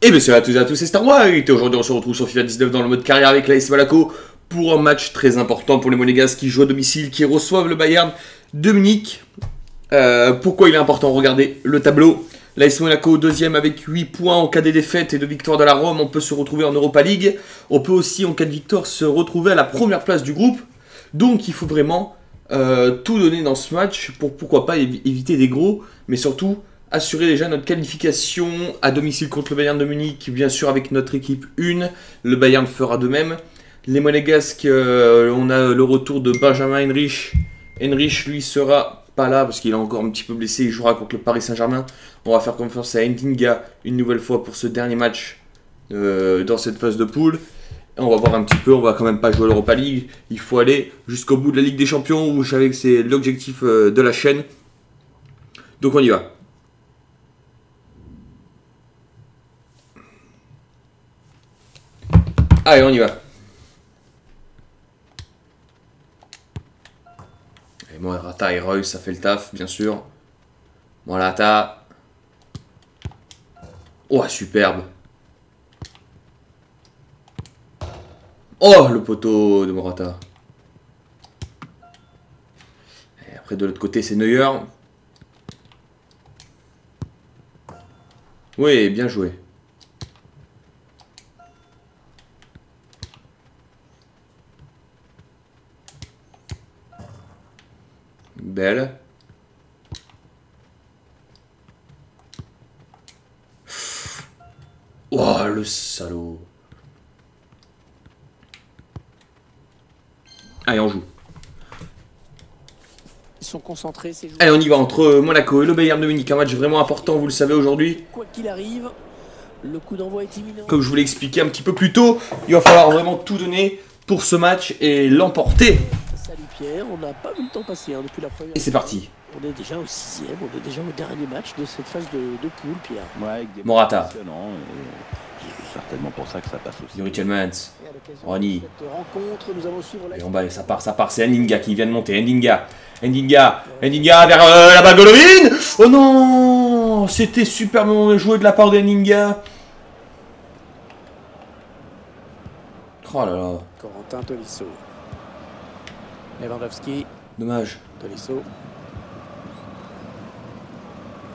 Et bien salut à tous et à tous, c'est Star Wars et aujourd'hui on se retrouve sur FIFA 19 dans le mode carrière avec l'AS Monaco pour un match très important pour les Monégas qui jouent à domicile, qui reçoivent le Bayern de Munich. Euh, pourquoi il est important? Regardez le tableau. L'AS Monaco deuxième avec 8 points en cas des défaites et de victoire de la Rome, on peut se retrouver en Europa League. On peut aussi en cas de victoire se retrouver à la première place du groupe. Donc il faut vraiment euh, tout donner dans ce match pour pourquoi pas éviter des gros, mais surtout assurer déjà notre qualification à domicile contre le Bayern de Munich, bien sûr avec notre équipe 1. Le Bayern fera de même. Les Monégasques, euh, on a le retour de Benjamin Henrich. Henrich, lui, sera pas là parce qu'il est encore un petit peu blessé. Il jouera contre le Paris Saint-Germain. On va faire confiance à Ndinga une nouvelle fois pour ce dernier match euh, dans cette phase de poule. on va voir un petit peu, on va quand même pas jouer l'Europa League. Il faut aller jusqu'au bout de la Ligue des Champions où je savais que c'est l'objectif euh, de la chaîne. Donc on y va. Allez, on y va. Et Morata et Roy, ça fait le taf, bien sûr. Morata. Oh, superbe. Oh, le poteau de Morata. Et après, de l'autre côté, c'est Neuer. Oui, bien joué. Oh, le salaud. Allez, on joue. Ils sont concentrés, ces Allez, on y va entre Monaco et le Bayern de Munich. Un match vraiment important, vous le savez aujourd'hui. Quoi qu'il arrive, le coup d'envoi est imminent. Comme je vous l'ai expliqué un petit peu plus tôt, il va falloir vraiment tout donner pour ce match et l'emporter on n'a pas vu le temps passer hein, depuis la première. Et c'est parti. On est déjà au sixième, on est déjà au dernier match de cette phase de, de poule, Pierre. Ouais, avec des Morata. C'est certainement pour ça que ça passe aussi. Yuri Chelmans. Ronnie. Et on bat, ça part, ça part. C'est Endinga qui vient de monter. Endinga. Endinga. Endinga vers euh, la balle Golovin. Oh non C'était superbement joué de la part d'Endinga. Oh là là. Corentin Tolisso. Lewandowski. Dommage. Tolisso.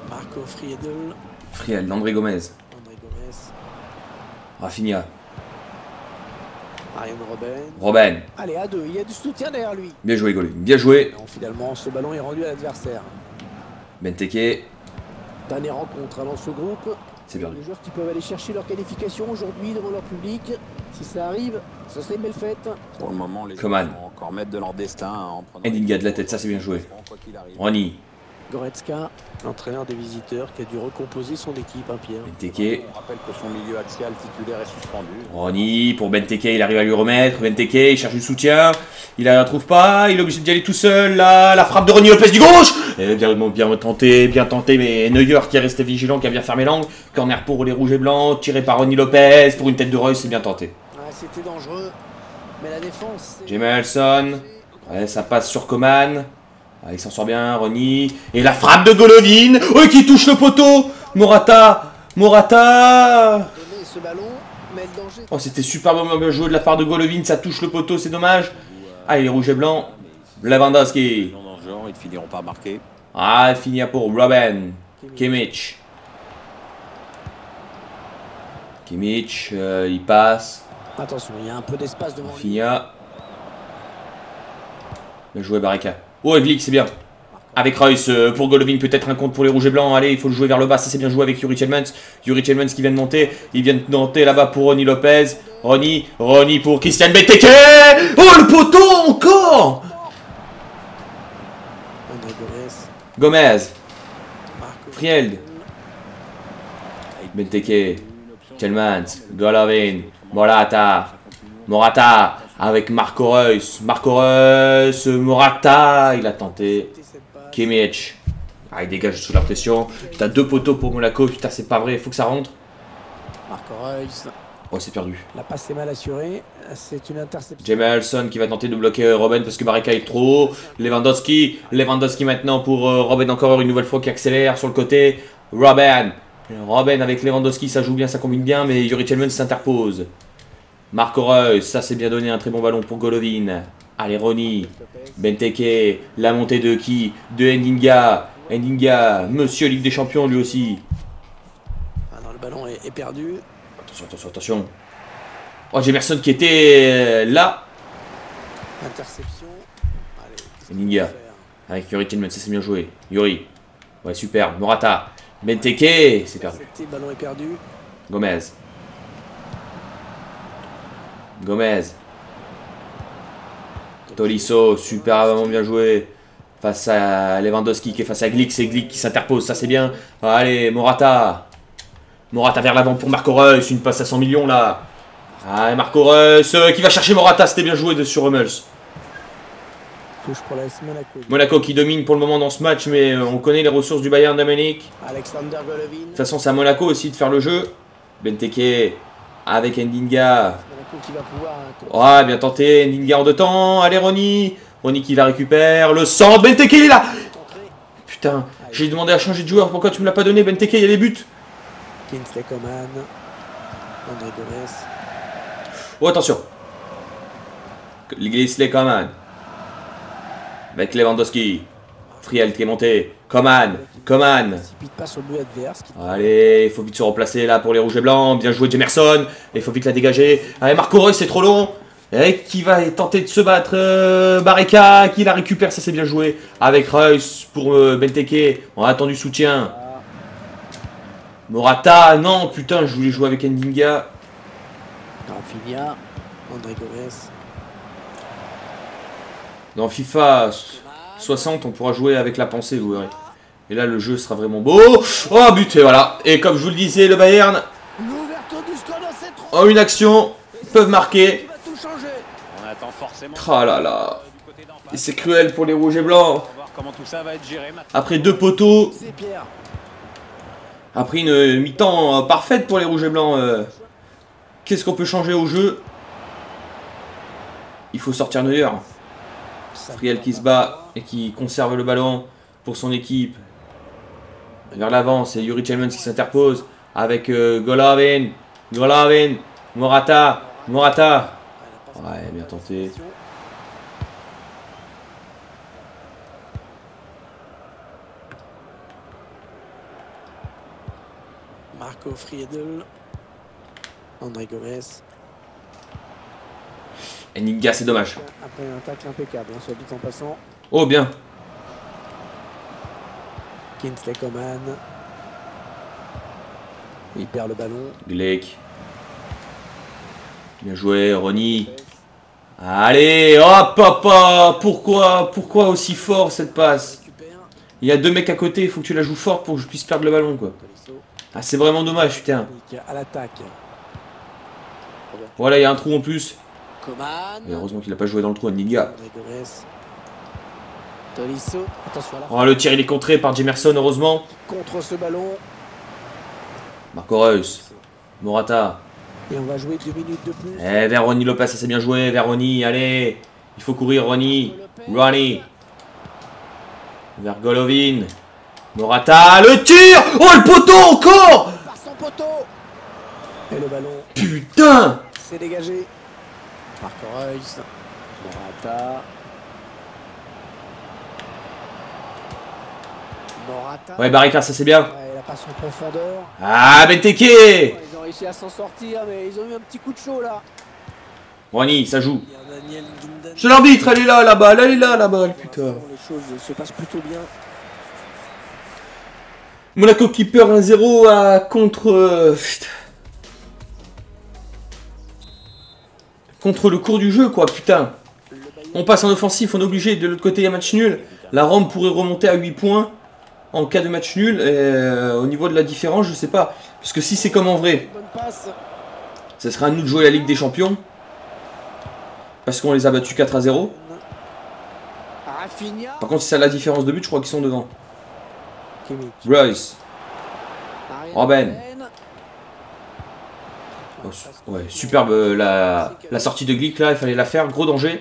Marco Friedel. Friel, André Gomez. André Gomez. Rafinha. Ariane Robben. Robben. Allez, à deux, il y a du soutien derrière lui. Bien joué, Golin. Bien joué. Non, finalement, ce ballon est rendu à l'adversaire. Benteke. Dernière rencontre dans ce groupe. C'est bien. Les joueurs qui peuvent aller chercher leur qualification aujourd'hui devant leur public. Si ça arrive, ce serait une belle fête. Pour le moment, les Coman. Encore mettre de leur destin en prenant. Endinga de la tête, ça c'est bien joué. Ronnie. Goretzka, l'entraîneur des visiteurs qui a dû recomposer son équipe, hein, Pierre. Benteke. On rappelle que son milieu axial titulaire est suspendu. Ronnie pour Benteke, il arrive à lui remettre. Benteke, il cherche du soutien. Il la trouve pas, il est obligé d'y aller tout seul. Là, la frappe de Ronnie Lopez du gauche. Et bien, bien tenté, bien tenté, mais Neuer qui est resté vigilant, qui a bien fermé l'angle. Corner pour les rouges et blancs, tiré par Ronnie Lopez pour une tête de Royce, c'est bien tenté. Ouais, c'était dangereux, mais la défense. Jamelson, ouais, ça passe sur Coman. Ah, il s'en sort bien, Ronnie. Et la frappe de Golovin. Oh, qui touche le poteau. Morata. Morata. Oh, c'était super bien joué de la part de Golovin. Ça touche le poteau, c'est dommage. Ah, il est rouge et blanc. Lewandowski. Ils finiront par marquer. Ah, finir pour Robin. Kimmich. Kimmich, euh, il passe. Attention, il y a un peu d'espace devant Finia. Bien joué, Baraka. Oh, Evlik, c'est bien. Avec Royce, euh, pour Golovin, peut-être un compte pour les rouges et blancs. Allez, il faut le jouer vers le bas. Ça, c'est bien joué avec Yuri Chelmans. Yuri Chelmans qui vient de monter. Il vient de monter là-bas pour Ronnie Lopez. Ronnie, Ronnie pour Christian Benteke. Oh, le poteau encore Gomez. Frield. Benteke. Chelmans. Golovin. Morata. Morata avec Marco Reus. Marco Reus, Morata, il a tenté. Kimmich. Ah, il dégage sous la pression. T'as deux poteaux pour Monaco. Putain, c'est pas vrai, il faut que ça rentre. Marco Reus. Oh, c'est perdu. La passe est mal assurée. C'est une interception. Jamelson qui va tenter de bloquer Robin parce que Baraka est trop haut. Lewandowski. Lewandowski maintenant pour euh, Robin encore une nouvelle fois qui accélère sur le côté. Robin. Robin avec Lewandowski, ça joue bien, ça combine bien, mais Yuri Tillman s'interpose. Marco Reus, ça c'est bien donné, un très bon ballon pour Golovin. Allez, Ronnie. Benteke, la montée de qui De Endinga. Endinga, monsieur Ligue des Champions lui aussi. Ah non, le ballon est, est perdu. Attention, attention, attention. Oh, Jemerson qui était euh, là. Interception. Allez, faire Avec Yuri Tillman, ça c'est bien joué. Yuri. Ouais, super. Morata. Benteke, c'est perdu. Intercepté, le ballon est perdu. Gomez. Gomez. Tolisso, super vraiment bien joué. Face à Lewandowski qui est face à Glick, c'est Glick qui s'interpose, ça c'est bien. Allez, Morata. Morata vers l'avant pour Marco Reus, une passe à 100 millions là. Allez, Marco Reus euh, qui va chercher Morata, c'était bien joué de sur Hummels. Touche pour l'AS Monaco. Monaco qui domine pour le moment dans ce match, mais euh, on connaît les ressources du Bayern Dominique. Alexander Golovin. De toute façon, c'est à Monaco aussi de faire le jeu. Benteke avec Ndinga. Monaco qui va pouvoir. Ouais, bien tenté. Ndinga en deux temps. Allez, Ronnie. Ronnie qui la récupère. Le centre. Benteke, il est là. Putain, j'ai demandé à changer de joueur. Pourquoi tu me l'as pas donné Benteke, il y a les buts. Kingsley Coman. André Gomez. Oh, attention. Glisley Coman. Avec Lewandowski. Friel qui est monté. Coman. Coman. Allez, il faut vite se remplacer là pour les rouges et blancs. Bien joué Jemerson. Il faut vite la dégager. Allez, Marco Reus, c'est trop long. Et qui va tenter de se battre euh, Bareka qui la récupère, ça c'est bien joué. Avec Reus pour euh, Benteke. On a attendu soutien. Morata, non, putain, je voulais jouer avec Ndinga. Rafinha. André Gomez. Dans FIFA 60, on pourra jouer avec la pensée, vous verrez. Et là, le jeu sera vraiment beau. Oh, but, et voilà. Et comme je vous le disais, le Bayern, en une action, peuvent marquer. Oh là là. Et c'est cruel pour les rouges et blancs. Après deux poteaux, après une mi-temps euh, parfaite pour les rouges et blancs, euh, qu'est-ce qu'on peut changer au jeu? Il faut sortir Neuer. Friel qui se bat et qui conserve le ballon pour son équipe. Vers l'avant, c'est Yuri Chelmans qui s'interpose avec euh, Golovin. Golovin. Morata. Morata. Ouais, bien tenté. Marco Friedel. André Gomez. Eninga, c'est dommage. Après un tacle impeccable, hein, soit dit en passant. Oh, bien. Kingsley Coman. Il perd le ballon. Gleck. Bien joué, Ronnie. Allez, hop, hop, hop. Pourquoi, pourquoi aussi fort cette passe? Il y a deux mecs à côté, il faut que tu la joues fort pour que je puisse perdre le ballon, quoi. Ah, c'est vraiment dommage, putain. Voilà, il y a un trou en plus. Et heureusement qu'il a pas joué dans le trou, Niga. Oh, le tir, il est contré par Jemerson, heureusement. contre ce ballon. Marco Reus. Morata. Et on va jouer deux minutes de plus. Eh, vers Ronnie Lopez, ça c'est bien joué. Vers Ronnie, allez. Il faut courir, Ronnie. Ronnie. Vers Golovin. Morata, le tir Oh, le poteau encore Par son poteau. Et le ballon Putain s'est dégagé. Marco Reus. Morata. Morata. Ouais, Barika, ça c'est bien. Ouais, la passe en profondeur. Ah, Benteke Ouais, Ils ont réussi à s'en sortir, mais ils ont eu un petit coup de chaud là. Ronnie, ça joue. Il a. C'est l'arbitre, elle est là, la balle, elle est là, la balle, putain. Les choses se passent plutôt bien. Monaco qui perd 1-0 à contre. euh, putain. Contre le cours du jeu, quoi, putain. On passe en offensif, on est obligé. De l'autre côté, il y a match nul. La Rome pourrait remonter à 8 points en cas de match nul. Et, euh, au niveau de la différence, je sais pas. Parce que si c'est comme en vrai, ça serait à nous de jouer la Ligue des Champions. Parce qu'on les a battus 4 à 0. Rafinha. Par contre, si c'est la différence de but, je crois qu'ils sont devant. Kimmich. Royce. Oh, ouais, superbe euh, la, sortie de Glick là, il fallait la faire, gros danger.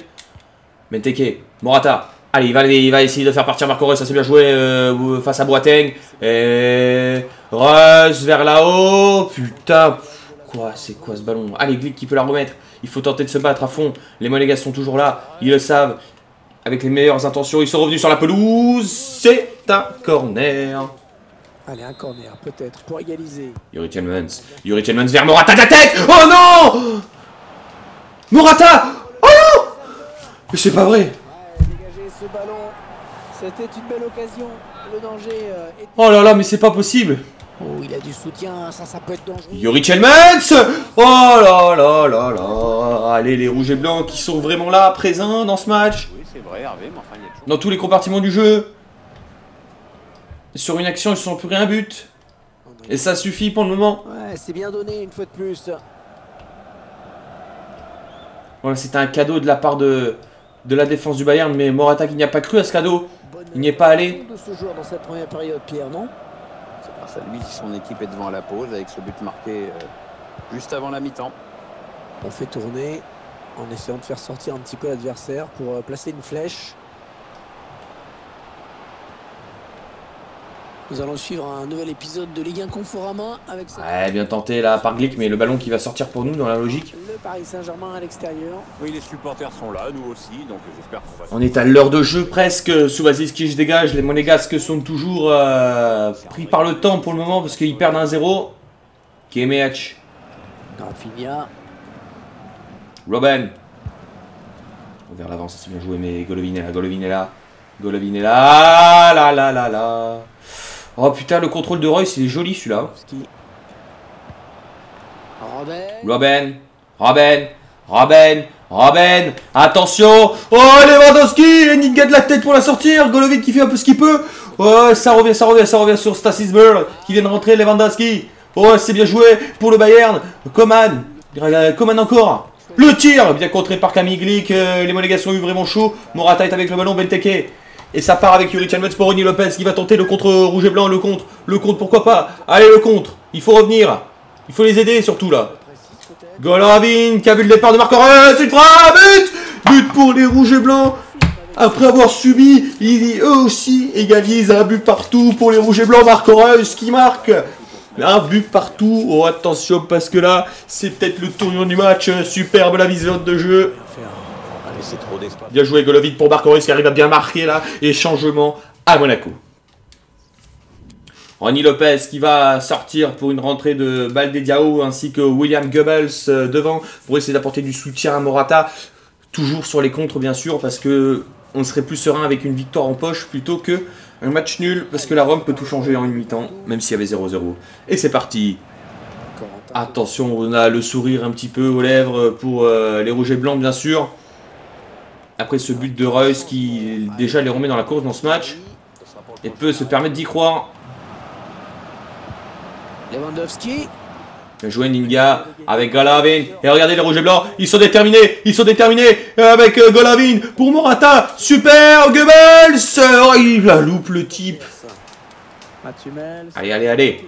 Benteke, Morata, Allez, il va, il essayer de faire partir Marco Reus, ça c'est bien joué euh, face à Boateng. Et Reus vers là-haut. Putain, quoi, c'est quoi ce ballon? Allez, Glick qui peut la remettre. Il faut tenter de se battre à fond. Les Monégas sont toujours là, ils le savent. Avec les meilleures intentions, ils sont revenus sur la pelouse. C'est un corner. Allez, un corner, peut-être, pour égaliser. Yuri Tillmans. Yuri Tillmans vers Morata de la tête Oh non Morata Oh non Mais c'est pas vrai Ouais, dégager ce ballon, c'était une belle occasion. Le danger euh, est... Oh là là, mais c'est pas possible Oh, il a du soutien, ça, ça peut être dangereux. Yuri Tillmans Oh là là là là Allez, les rouges et blancs qui sont vraiment là, présents dans ce match. Oui, c'est vrai, Hervé, mais enfin, il y a toujours. Dans tous les compartiments du jeu. Sur une action, ils se sont plus rien but. Et ça suffit pour le moment. Ouais, c'est bien donné une fois de plus. Voilà, c'était un cadeau de la part de, de la défense du Bayern, mais Morata qui n'y a pas cru à ce cadeau. Bonne Il n'y est pas allé. de ce joueur dans cette première période, Pierre, non? C'est grâce à lui si son équipe est devant à la pause avec ce but marqué euh, juste avant la mi-temps. On fait tourner en essayant de faire sortir un petit peu l'adversaire pour euh, placer une flèche. Nous allons suivre un nouvel épisode de Ligue 1 Conforama avec cette- Ouais, bien tenté là par Glick, mais le ballon qui va sortir pour nous dans la logique. le Paris Saint-Germain à l'extérieur. Oui, les supporters sont là, nous aussi, donc j'espère qu'on va. On est à l'heure de jeu presque. Subasic qui se dégage. Les Monégasques sont toujours euh, pris par le temps pour le moment parce qu'ils perdent 1-0. Kimmich, Rafinha, Robben. Vers l'avant, ça c'est bien joué, mais Golovin est là. Golovin est là. Golovin est là. Là, là, là, là. Oh putain, le contrôle de Royce, il est joli celui-là. Robin. Robben, Robben, Robben, attention. Oh Lewandowski Enigma de la tête pour la sortir. Golovin qui fait un peu ce qu'il peut. Oh ça revient, ça revient, ça revient sur Stasis Burl qui vient de rentrer Lewandowski. Oh c'est bien joué pour le Bayern. Coman Euh, Coman encore. Le tir Bien contré par Camille Glick euh, Les Monégas ont eu vraiment chaud. Morata est avec le ballon Benteke et ça part avec Yuri Chalmers pour Ronnie Lopez qui va tenter le contre rouge et blanc, le contre, le contre, pourquoi pas. Allez le contre, il faut revenir, il faut les aider surtout là. Golovin qui a vu le départ de Marco Reus, une frappe, but. But pour les rouges et blancs. Après avoir subi, ils eux aussi égalisent un but partout pour les rouges et blancs, Marco Reus qui marque. Un but partout, oh attention parce que là c'est peut-être le tournure du match, superbe la vision de jeu C'est trop d'espace. Bien joué Golovin pour Marco Reus qui arrive à bien marquer là, et changement à Monaco. Ronnie Lopez qui va sortir pour une rentrée de Balde Diao ainsi que William Goebbels euh, devant pour essayer d'apporter du soutien à Morata. Toujours sur les contres bien sûr parce que on serait plus serein avec une victoire en poche plutôt que un match nul parce que la Rome peut tout changer en une mi-temps même s'il y avait 0-0. Et c'est parti. Attention, on a le sourire un petit peu aux lèvres pour euh, les rouges et blancs bien sûr. Après ce but de Reus qui déjà les remet dans la course dans ce match et peut se permettre d'y croire. Lewandowski. Joué Ninga avec Golovin. Et regardez les rouges et blancs, ils sont déterminés, ils sont déterminés avec euh, Golovin pour Morata. Super Goebbels Oh, il la loupe le type. Allez, allez, allez.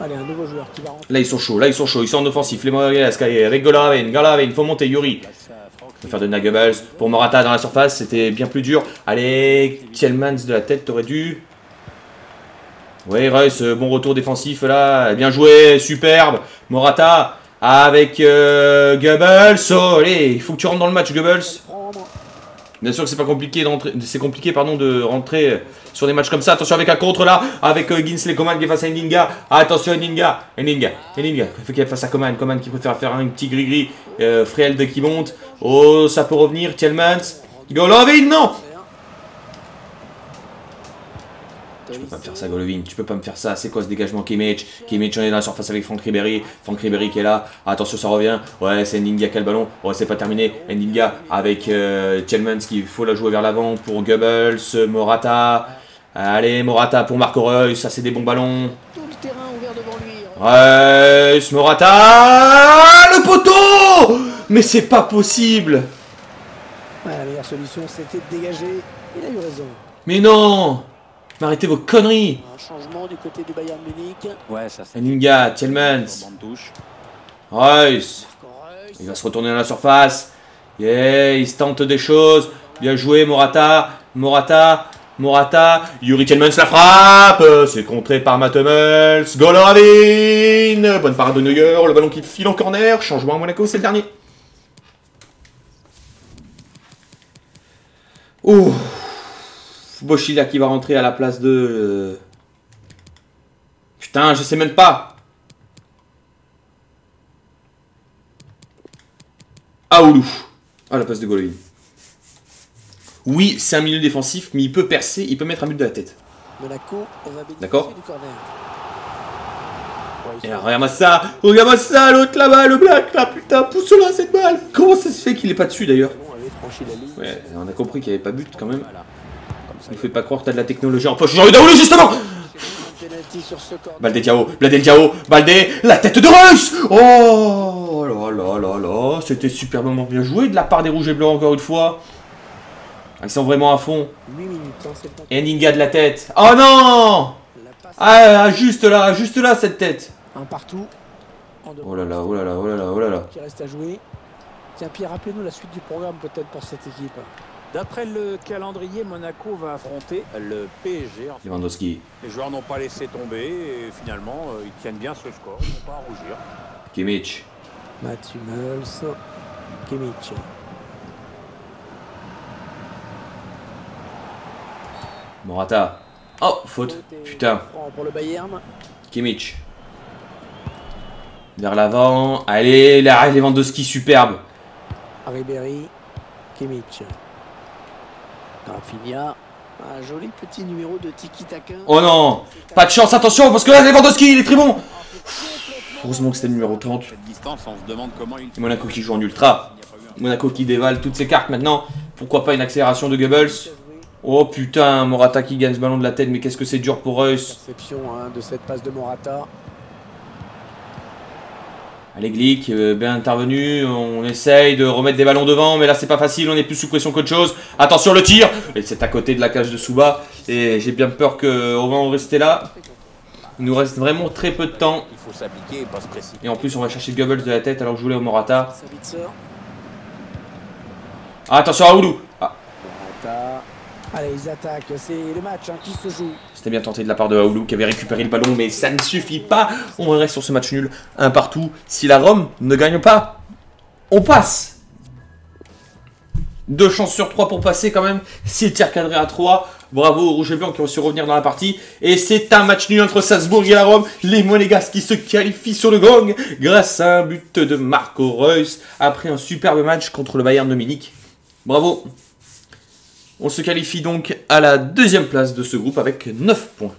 Allez, un nouveau joueur qui va rentrer. Là ils sont chauds, là ils sont chauds, ils sont en offensif. Les Monégasques avec Golovin, Golovin, faut monter Yuri. À va faire de Goebbels pour Morata dans la surface, c'était bien plus dur. Allez, Tielmans de la tête, t'aurais dû. Oui, Reus, bon retour défensif là, bien joué, superbe. Morata avec euh, Goebbels. Oh, allez, il faut que tu rentres dans le match, Goebbels. Bien sûr que c'est pas compliqué d'entrer, c'est compliqué pardon de rentrer sur des matchs comme ça. Attention avec un contre là, avec euh, Ginsley Coman qui est face à Ndinga. Attention Ndinga, Ndinga, Ndinga. Il faut qu'il face à Coman, Coman qui préfère faire un petit gris-gris. Euh, Frielde qui monte. Oh, ça peut revenir. Tielmans. Golovin, non Tu peux pas me faire ça, Golovin. Tu peux pas me faire ça. C'est quoi ce dégagement Kimmich? Kimmich, on est dans la surface avec Franck Ribéry. Franck Ribéry qui est là. Attention, ça revient. Ouais, c'est Ndinga qui a le ballon. Ouais, c'est pas terminé. Ndinga avec euh, Tielmans qui faut la jouer vers l'avant pour Goebbels. Morata. Allez, Morata pour Marco Reus. Ça, c'est des bons ballons. Tout le terrain ouvert devant lui. Reus, Morata. Le poteau Mais c'est pas possible Ouais, la meilleure solution, c'était de dégager. Il a eu raison. Mais non Arrêtez vos conneries Un changement du côté du Bayern Munich. Ouais, ça c'est. Bande touche. Reus. Il va se retourner dans la surface. Yeah, il se tente des choses. Bien joué, Morata. Morata. Morata. Yuri Tillmans la frappe. C'est contré par Matt Hummels. Golovin. Bonne parade de Neuer. Le ballon qui file en corner. Changement à Monaco, c'est le dernier. Ouh. Boshida qui va rentrer à la place de... euh, Putain, je sais même pas. Aoulou. À la place de Golovin. Oui, c'est un milieu défensif, mais il peut percer, il peut mettre un but de la tête. D'accord. Et alors, regarde-moi ça Regarde-moi ça, l'autre là-bas, le black là, putain, pousse-la cette balle Comment ça se fait qu'il est pas dessus d'ailleurs? Ouais, on a compris qu'il n'y avait pas but quand même. Ne fais pas croire que t'as de la technologie en poche. J'ai envie d'Aoulou justement. Baldé Diao, Baldé Diao, Baldé, la tête de Reus Oh là là là là, c'était superbement bien joué de la part des rouges et blancs encore une fois. Ils sont vraiment à fond. 8 minutes, c'est le temps. Et Ninga de la tête. Oh non Ah, juste là, juste là cette tête. un partout. Oh là là, oh là là, oh là là, oh là là. qui reste à jouer. Tiens, Pierre, rappelez-nous la suite du programme peut-être pour cette équipe. D'après le calendrier, Monaco va affronter le PSG. Lewandowski, Les joueurs n'ont pas laissé tomber et finalement, euh, ils tiennent bien ce score. Ils n'ont pas à rougir. Kimmich. Mats Hummels, Kimmich. Morata. Oh, faute. Putain. pour le Bayern. Kimmich. Vers l'avant. Allez, là, Lewandowski, superbe. Ribéry, Kimmich. Rafinha. Un joli petit numéro de Tiki Taka. Oh non Pas de chance, attention, parce que là, Lewandowski, il est très bon Heureusement que c'était le numéro 30. Cette distance, on se demande comment il. C'est Monaco qui joue en ultra. Monaco qui dévale toutes ses cartes maintenant. Pourquoi pas une accélération de Goebbels? Oh putain, Morata qui gagne ce ballon de la tête, mais qu'est-ce que c'est dur pour Reus. Perception hein, de cette passe de Morata. Allez Glick, euh, bien intervenu, on essaye de remettre des ballons devant, mais là c'est pas facile, on est plus sous pression qu'autre chose. Attention le tir Et c'est à côté de la cage de Souba, et j'ai bien peur qu'on va en rester là. Il nous reste vraiment très peu de temps, Il faut s'appliquer et pas se précipiter. et en plus on va chercher Goebbels de la tête alors que je voulais au Morata. Ah, attention à Oulou ah, Morata. Allez, ils attaquent. C'est le match hein, qui se joue. C'était bien tenté de la part de Aoulou qui avait récupéré le ballon, mais ça ne suffit pas. On reste sur ce match nul, un partout. Si la Rome ne gagne pas, on passe. Deux chances sur trois pour passer quand même. C'est tir cadré à 3. Bravo aux Rouges et Blancs qui ont su revenir dans la partie. Et c'est un match nul entre Salzbourg et la Rome. Les Monégasques qui se qualifient sur le gong grâce à un but de Marco Reus après un superbe match contre le Bayern de Munich. Bravo. On se qualifie donc à la deuxième place de ce groupe avec 9 points.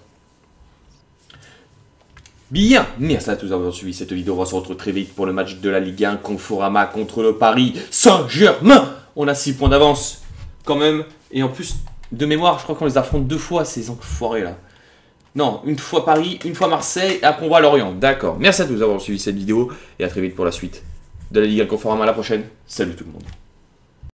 Bien, merci à tous d'avoir suivi cette vidéo. On se retrouver très vite pour le match de la Ligue 1 Conforama contre le Paris Saint-Germain. On a 6 points d'avance quand même. Et en plus, de mémoire, je crois qu'on les affronte deux fois, ces enfoirés là. Non, une fois Paris, une fois Marseille, et après on va Lorient. D'accord. Merci à tous d'avoir suivi cette vidéo et à très vite pour la suite de la Ligue 1 Conforama. À la prochaine. Salut tout le monde.